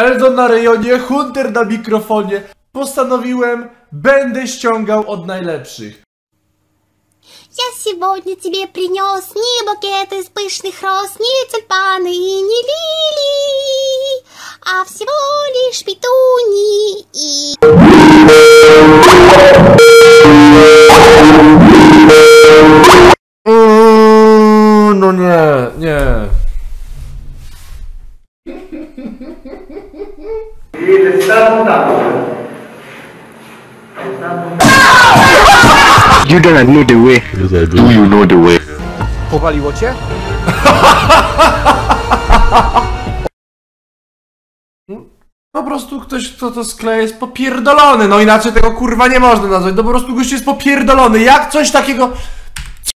Eldon na rejonie, Hunter na mikrofonie. Postanowiłem, będę ściągał od najlepszych. Я сегодня тебе принес не букет из пышных роз, не тюльпаны и не лилии, а всего лишь петунии и... Mm, no nie, nie. You don't know the way. do. you know the way? Powaliło cię? Po prostu ktoś, kto to skleja jest popierdolony, no inaczej tego kurwa nie można nazwać, no po prostu gość jest popierdolony, jak coś takiego...